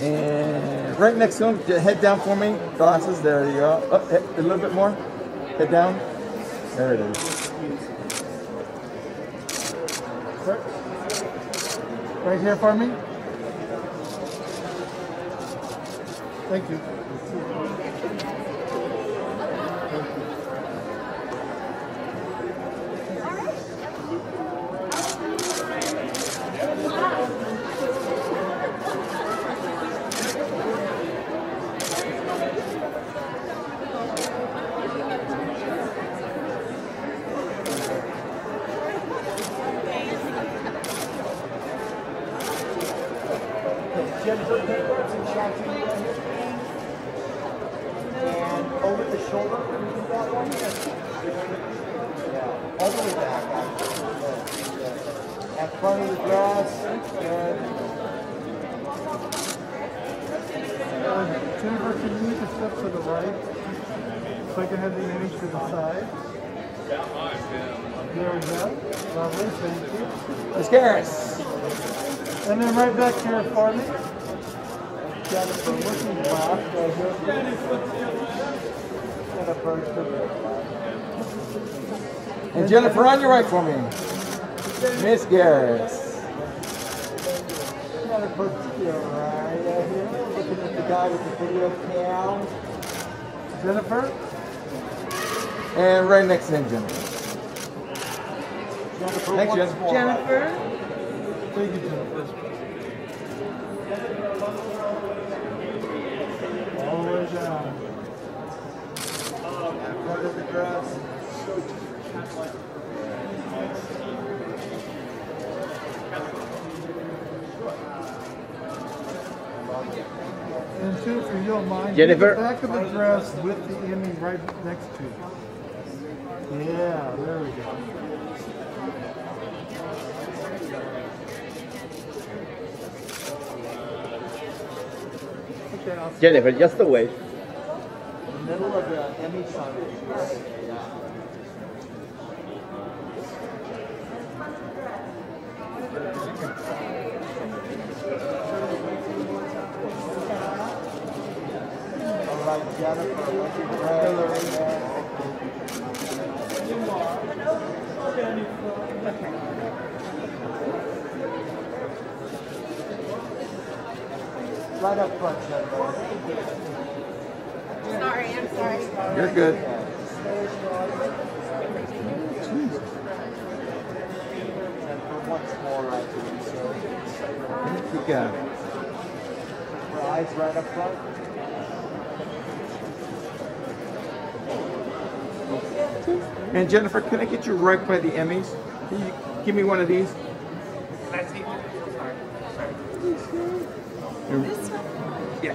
And right next to him, head down for me. Glasses, there you go. Up, a little bit more. Head down. There it is. Right here for me. Thank you. Jennifer Paper's and Shanti. And over the shoulder, can you do that one? Yeah, all the way back, actually. Yeah. At front of the good. Uh, Jennifer, can you make a step to the right? So I can have the image to the side. There we go. Lovely, thank you. Miss Gareis. And then right back here for me. Jennifer, looking back, right here. Jennifer, to the And Jennifer, on your right for me. Miss Gareis. Jennifer, to your right out here. Looking at the guy with the video cam. Jennifer, And right next to him, Jennifer. Jennifer, Thanks, once Jen. more. Jennifer. thank you, Jennifer. All the way down. Front of the dress. If you don't mind, Jennifer. the back of the dress with the Emmy right next to it. Yeah, there we go. Okay, Jennifer, just the way. The middle of the Emmy shot. Yeah. All right, Jennifer, look. Right up front, Jennifer. Sorry, I'm sorry. You're good. Jennifer, once more right here. So, Keep going. her eyes right up front. And Jennifer, can I get you right by the Emmys? Can you give me one of these? This one? Yeah.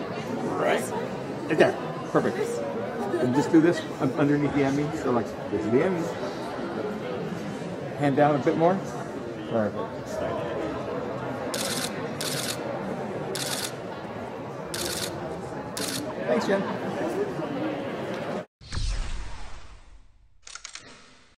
Right. Right there. Perfect. And just do this underneath the Emmy. So like, this is the Emmy. Hand down a bit more. Perfect. Thanks, Jen.